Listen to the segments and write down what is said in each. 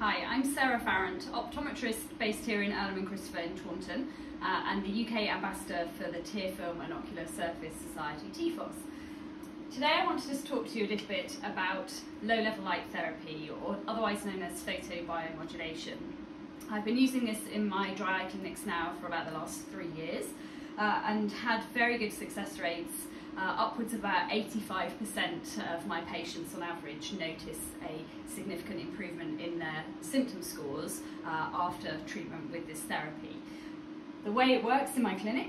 Hi, I'm Sarah Farrant, optometrist based here in Earlam and Christopher in Taunton, uh, and the UK ambassador for the Tear Film and Ocular Surface Society, TFOS. Today I wanted to just talk to you a little bit about low-level light therapy, or otherwise known as photobiomodulation. I've been using this in my dry eye clinics now for about the last three years, uh, and had very good success rates uh, upwards of about 85% of my patients on average notice a significant improvement in their symptom scores uh, after treatment with this therapy. The way it works in my clinic,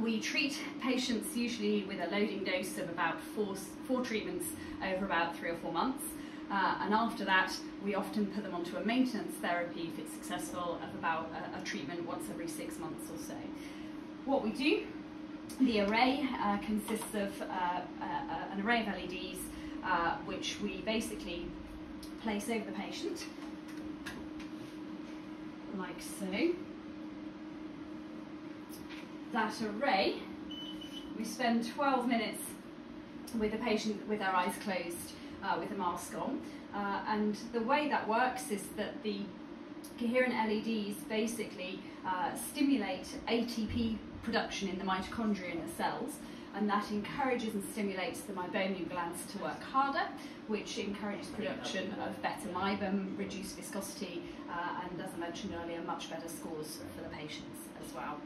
we treat patients usually with a loading dose of about four, four treatments over about three or four months. Uh, and after that, we often put them onto a maintenance therapy if it's successful of about a, a treatment once every six months or so. What we do the array uh, consists of uh, uh, an array of LEDs uh, which we basically place over the patient, like so. That array, we spend 12 minutes with the patient with our eyes closed uh, with a mask on. Uh, and the way that works is that the coherent LEDs basically stimulate ATP production in the mitochondria in the cells and that encourages and stimulates the meibomian glands to work harder, which encourages production of better meibum, reduced viscosity, uh, and as I mentioned earlier, much better scores for the patients as well.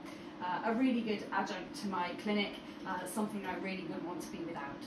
Uh, a really good adjunct to my clinic, uh, something I really wouldn't want to be without.